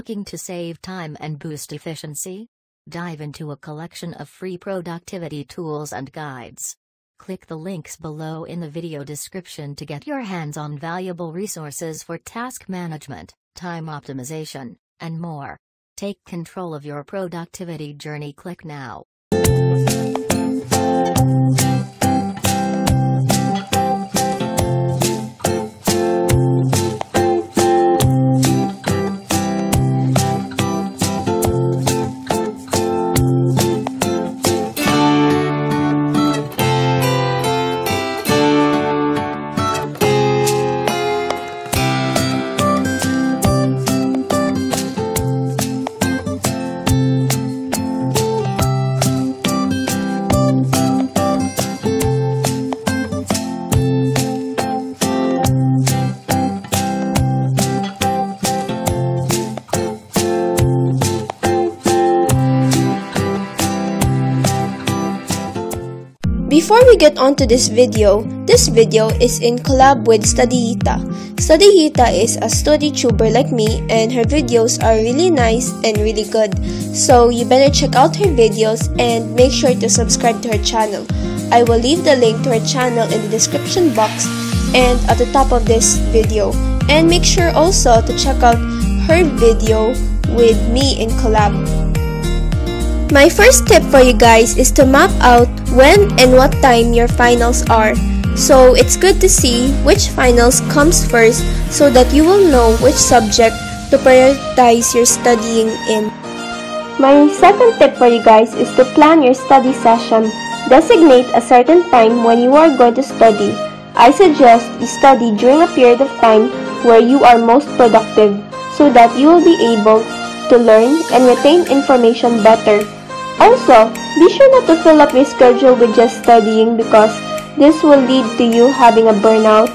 Looking to save time and boost efficiency? Dive into a collection of free productivity tools and guides. Click the links below in the video description to get your hands on valuable resources for task management, time optimization, and more. Take control of your productivity journey. Click now. Before we get on to this video, this video is in collab with Studyeeta. Studyeeta is a study tuber like me and her videos are really nice and really good. So you better check out her videos and make sure to subscribe to her channel. I will leave the link to her channel in the description box and at the top of this video. And make sure also to check out her video with me in collab. My first tip for you guys is to map out when and what time your finals are. So it's good to see which finals comes first so that you will know which subject to prioritize your studying in. My second tip for you guys is to plan your study session. Designate a certain time when you are going to study. I suggest you study during a period of time where you are most productive so that you will be able to learn and retain information better also, be sure not to fill up your schedule with just studying because this will lead to you having a burnout.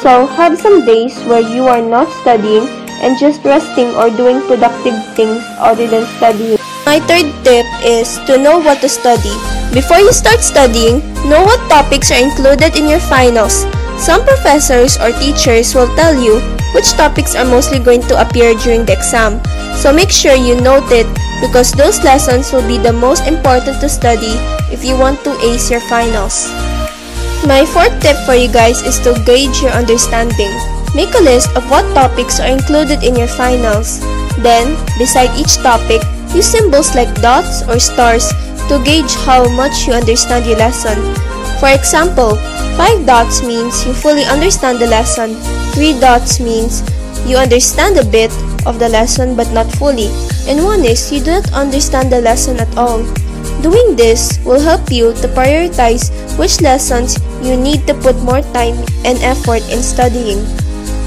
So, have some days where you are not studying and just resting or doing productive things other than studying. My third tip is to know what to study. Before you start studying, know what topics are included in your finals. Some professors or teachers will tell you which topics are mostly going to appear during the exam. So make sure you note it because those lessons will be the most important to study if you want to ace your finals. My fourth tip for you guys is to gauge your understanding. Make a list of what topics are included in your finals. Then, beside each topic, use symbols like dots or stars to gauge how much you understand your lesson. For example, 5 dots means you fully understand the lesson, 3 dots means you understand a bit of the lesson but not fully, and 1 is you do not understand the lesson at all. Doing this will help you to prioritize which lessons you need to put more time and effort in studying.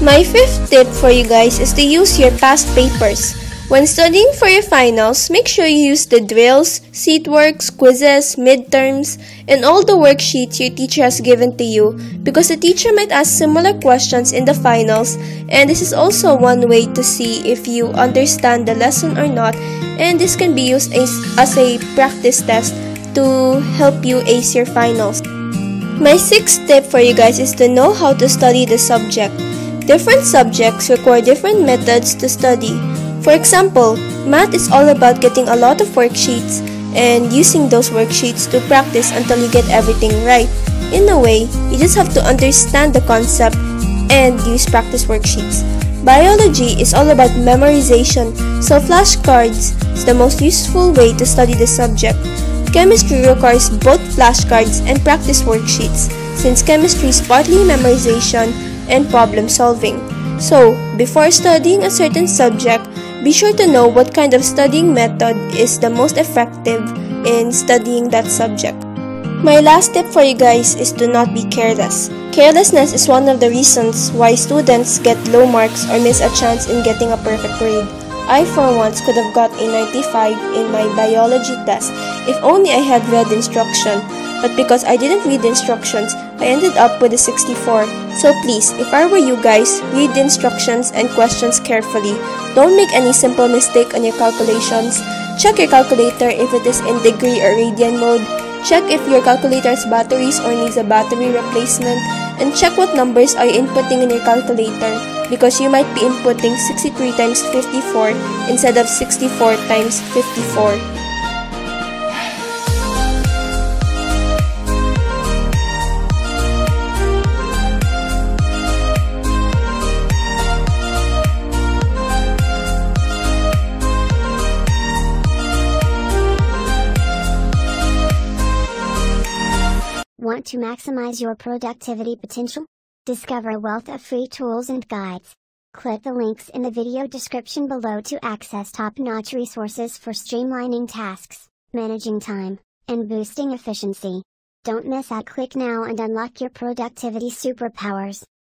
My fifth tip for you guys is to use your past papers. When studying for your finals, make sure you use the drills, seat works, quizzes, midterms, and all the worksheets your teacher has given to you because the teacher might ask similar questions in the finals and this is also one way to see if you understand the lesson or not and this can be used as, as a practice test to help you ace your finals. My sixth tip for you guys is to know how to study the subject. Different subjects require different methods to study. For example, math is all about getting a lot of worksheets and using those worksheets to practice until you get everything right. In a way, you just have to understand the concept and use practice worksheets. Biology is all about memorization, so flashcards is the most useful way to study the subject. Chemistry requires both flashcards and practice worksheets, since chemistry is partly memorization and problem solving. So, before studying a certain subject, be sure to know what kind of studying method is the most effective in studying that subject. My last tip for you guys is to not be careless. Carelessness is one of the reasons why students get low marks or miss a chance in getting a perfect grade. I for once could have got a 95 in my biology test if only I had read instruction, but because I didn't read the instructions, I ended up with a 64. So please, if I were you guys, read the instructions and questions carefully. Don't make any simple mistake on your calculations. Check your calculator if it is in degree or radian mode. Check if your calculator's batteries or needs a battery replacement. And check what numbers are you inputting in your calculator. because you might be inputting 63 times 54 instead of 64 times 54. Want to maximize your productivity potential? Discover a wealth of free tools and guides. Click the links in the video description below to access top-notch resources for streamlining tasks, managing time, and boosting efficiency. Don't miss out click now and unlock your productivity superpowers.